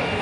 ท์